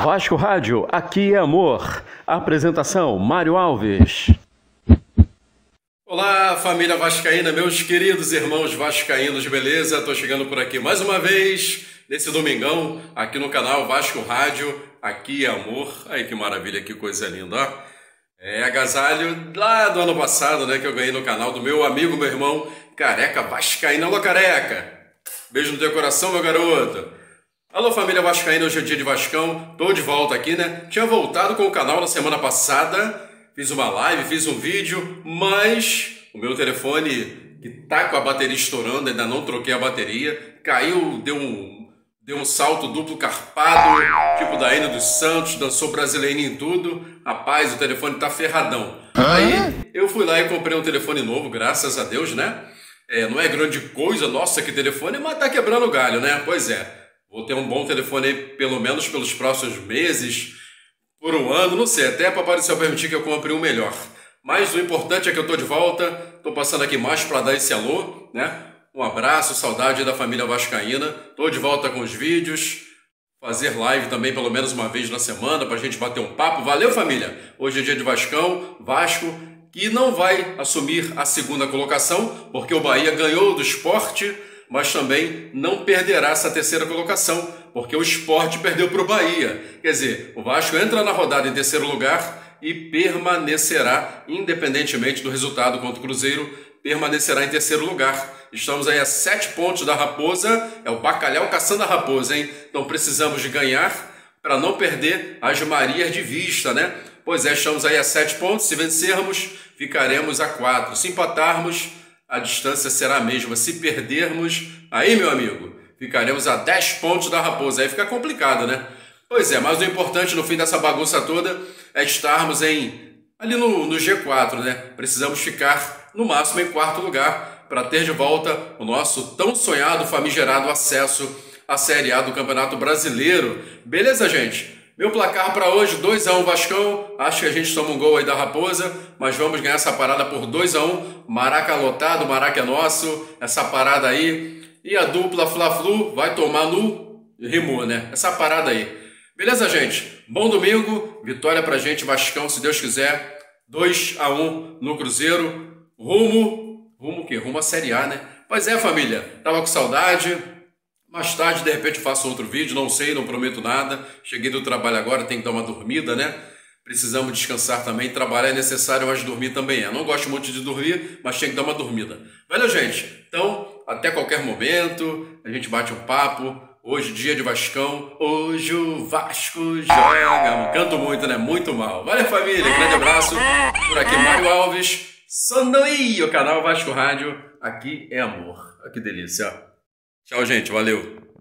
Vasco Rádio, aqui é amor. Apresentação: Mário Alves. Olá, família Vascaína, meus queridos irmãos vascaínos, beleza? Estou chegando por aqui mais uma vez, nesse domingão, aqui no canal Vasco Rádio, aqui é amor. Aí que maravilha, que coisa linda, ó. É agasalho lá do ano passado, né, que eu ganhei no canal do meu amigo, meu irmão, Careca Vascaína. Alô, Careca! Beijo no teu coração, meu garoto. Alô família Vascaína, hoje é dia de Vascão, tô de volta aqui, né? Tinha voltado com o canal na semana passada, fiz uma live, fiz um vídeo, mas o meu telefone que tá com a bateria estourando, ainda não troquei a bateria, caiu, deu um, deu um salto duplo carpado, tipo da Ina dos Santos, dançou brasileirinho em tudo. Rapaz, o telefone tá ferradão. Aí eu fui lá e comprei um telefone novo, graças a Deus, né? É, não é grande coisa, nossa, que telefone, mas tá quebrando o galho, né? Pois é. Vou ter um bom telefone aí, pelo menos pelos próximos meses, por um ano, não sei, até para parecer permitir que eu compre um melhor. Mas o importante é que eu estou de volta, estou passando aqui mais para dar esse alô, né? Um abraço, saudade da família Vascaína. Estou de volta com os vídeos, fazer live também pelo menos uma vez na semana para a gente bater um papo. Valeu, família! Hoje é dia de Vascão, Vasco, que não vai assumir a segunda colocação, porque o Bahia ganhou do esporte mas também não perderá essa terceira colocação, porque o esporte perdeu para o Bahia. Quer dizer, o Vasco entra na rodada em terceiro lugar e permanecerá, independentemente do resultado contra o Cruzeiro, permanecerá em terceiro lugar. Estamos aí a sete pontos da Raposa, é o bacalhau caçando a Raposa, hein? Então precisamos de ganhar para não perder as Marias de vista, né? Pois é, estamos aí a sete pontos, se vencermos, ficaremos a quatro. Se empatarmos, a distância será a mesma. Se perdermos, aí, meu amigo, ficaremos a 10 pontos da Raposa. Aí fica complicado, né? Pois é, mas o importante no fim dessa bagunça toda é estarmos em ali no, no G4, né? Precisamos ficar no máximo em quarto lugar para ter de volta o nosso tão sonhado, famigerado acesso à Série A do Campeonato Brasileiro. Beleza, gente? Meu placar para hoje, 2x1 um Vascão. Acho que a gente toma um gol aí da Raposa, mas vamos ganhar essa parada por 2x1. Um. Maraca lotado, Maraca é nosso. Essa parada aí. E a dupla Fla-Flu vai tomar no Rimou, né? Essa parada aí. Beleza, gente? Bom domingo. Vitória pra gente, Vascão, se Deus quiser. 2 a 1 no Cruzeiro. Rumo. Rumo o quê? Rumo à Série A, né? Pois é, família. Tava com saudade. Mais tarde, de repente, faço outro vídeo, não sei, não prometo nada. Cheguei do trabalho agora, tem que dar uma dormida, né? Precisamos descansar também. Trabalhar é necessário, mas dormir também é. Não gosto muito de dormir, mas tem que dar uma dormida. Valeu, gente? Então, até qualquer momento, a gente bate um papo. Hoje, dia de Vascão. Hoje o Vasco joga. Canto muito, né? Muito mal. Valeu, família. Grande abraço. Por aqui, Mário Alves. Sonoi, o canal Vasco Rádio. Aqui é amor. Que delícia. Tchau, gente. Valeu.